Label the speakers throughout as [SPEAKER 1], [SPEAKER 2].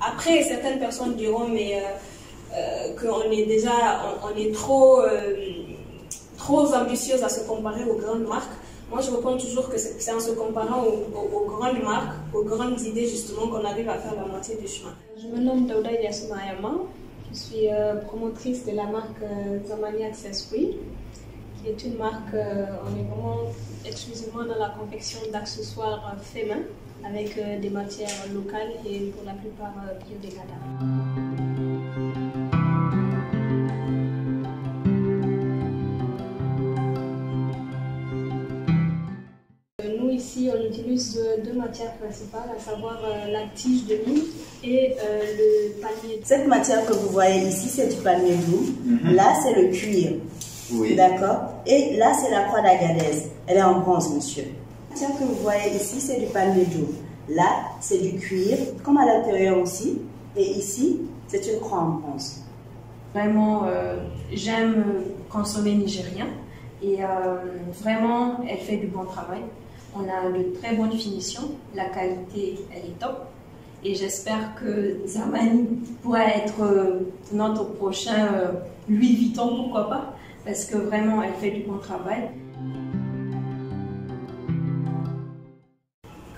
[SPEAKER 1] Après, certaines personnes diront, mais euh, euh, qu'on est déjà, on, est trop, euh, trop ambitieuse à se comparer aux grandes marques. Moi, je réponds toujours que c'est en se comparant aux, grandes marques, aux grandes idées, justement, qu'on arrive à faire la moitié du chemin. Je me nomme Dauda Yasumayama. Je suis promotrice de la marque Zamani Access Free, qui est une marque, on est vraiment exclusivement dans la confection d'accessoires féminins avec euh, des matières locales et pour la plupart euh, biodégradables. Euh, nous ici, on utilise deux matières principales, à savoir la tige de mie et le palmier.
[SPEAKER 2] Cette matière que vous voyez ici, c'est du palmier doux. Mhm. Là, c'est le cuir. Oui. D'accord? Et là, c'est la croix d'Agadez. Elle est en bronze, monsieur que vous voyez ici, c'est du palmier doux. Là, c'est du cuir, comme à l'intérieur aussi. Et ici, c'est une croix en bronze.
[SPEAKER 3] Vraiment, euh, j'aime consommer nigérien. Et euh, vraiment, elle fait du bon travail. On a de très bonnes finitions. La qualité, elle est top. Et j'espère que Zamani pourra être euh, notre prochain Louis Vuitton, pourquoi pas. Parce que vraiment, elle fait du bon travail.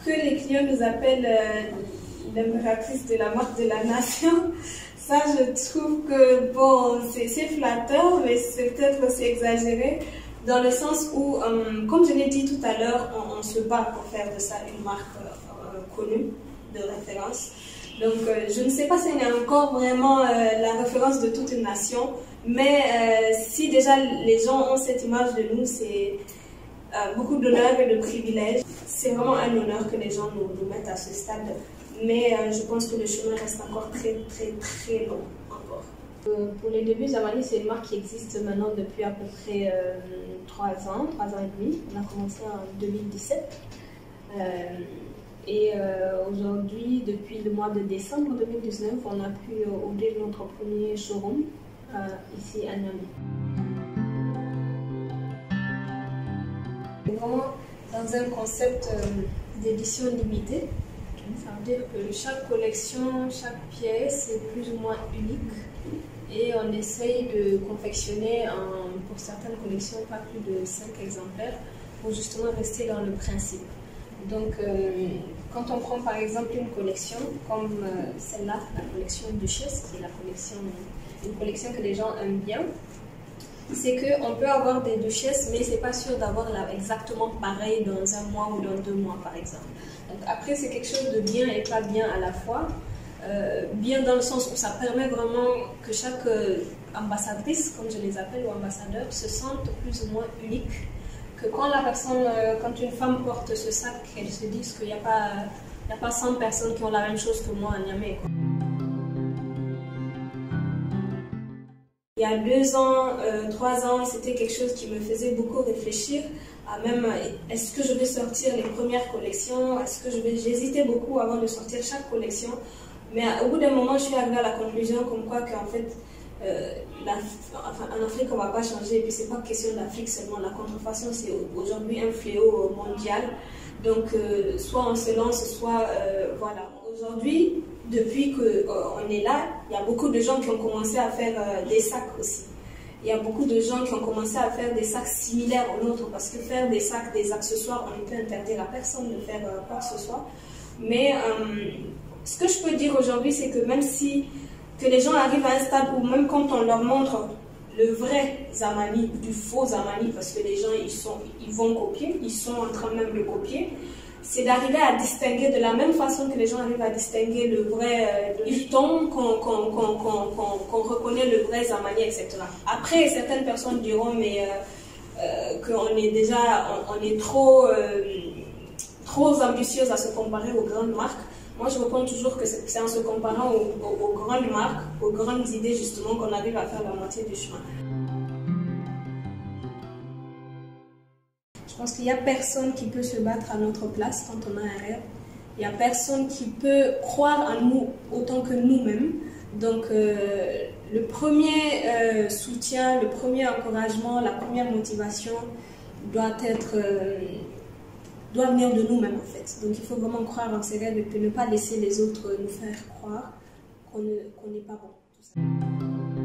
[SPEAKER 1] Que les clients nous appellent euh, l'impératrice de la marque de la nation, ça je trouve que bon, c'est flatteur, mais c'est peut-être aussi exagéré dans le sens où, euh, comme je l'ai dit tout à l'heure, on, se bat pour faire de ça une marque euh, connue de référence. Donc, je ne sais pas si elle est encore vraiment la référence de toute une nation, mais si déjà les gens ont cette image de nous, c'est beaucoup d'honneur et de privilèges c'est vraiment un honneur que les gens nous, mettent à ce stade. Mais euh, je pense que le chemin reste encore très, très, très long encore. Euh, pour les débuts, Zamani, c'est une marque qui existe maintenant depuis à peu près euh, 3 ans, 3 ans et demi. On a commencé en 2017. Euh, et aujourd'hui, depuis le mois de décembre 2019, on a pu ouvrir notre premier showroom ici à Niamey. Dans un concept euh, d'édition limitée. Ça veut dire que chaque collection, chaque pièce est plus ou moins unique et on essaye de confectionner pour certaines collections pas plus de 5 exemplaires pour justement rester dans le principe. Donc euh, quand on prend par exemple une collection comme euh, celle-là, la collection Duchesse, qui est la collection, une collection que les gens aiment bien, c'est qu'on peut avoir des duchesses, mais c'est pas sûr d'avoir exactement pareil dans un mois ou dans deux mois, par exemple. Donc après, c'est quelque chose de bien et pas bien à la fois. Euh, bien dans le sens où ça permet vraiment que chaque euh, ambassadrice, comme je les appelle, ou ambassadeur, se sente plus ou moins unique. Que quand la personne, euh, quand une femme porte ce sac, elle se dise qu'il n'y a, pas, a pas 100 personnes qui ont la même chose que moi à Niamey. Il y a deux ans, euh, trois ans, c'était quelque chose qui me faisait beaucoup réfléchir. À même est-ce que je vais sortir les premières collections, est-ce que je vais, j'hésitais beaucoup avant de sortir chaque collection, mais au bout d'un moment, je suis arrivée à la conclusion comme quoi qu'en fait, euh, en Afrique, on ne va pas changer, et puis c'est pas question d'Afrique seulement, la contrefaçon c'est aujourd'hui un fléau mondial, donc euh, soit on se lance, soit voilà. Aujourd'hui, depuis qu'on euh, est là, il y a beaucoup de gens qui ont commencé à faire euh, des sacs aussi. Il y a beaucoup de gens qui ont commencé à faire des sacs similaires aux nôtres parce que faire des sacs, des accessoires, on ne peut interdire à personne de faire euh, quoi que ce soit. Mais ce que je peux dire aujourd'hui, c'est que même si que les gens arrivent à un stade où même quand on leur montre le vrai Zamani du faux Zamani, parce que les gens ils, sont, ils vont copier, ils sont en train même de copier, c'est d'arriver à distinguer de la même façon que les gens arrivent à distinguer le vrai euh, qu'on reconnaît le vrai Zamani, etc. Après, certaines personnes diront, mais euh, euh, qu'on est déjà, on, est trop, euh, trop ambitieuse à se comparer aux grandes marques. Moi, je réponds toujours que c'est en se comparant aux grandes marques, aux grandes idées, justement, qu'on arrive à faire la moitié du chemin. Je pense qu'il n'y a personne qui peut se battre à notre place quand on a un rêve. Il n'y a personne qui peut croire en nous autant que nous-mêmes. Donc, euh, le premier euh, soutien, le premier encouragement, la première motivation doit être euh, doit venir de nous-mêmes en fait. Donc, il faut vraiment croire en ses rêves et ne pas laisser les autres nous faire croire. qu'on n'est pas bon.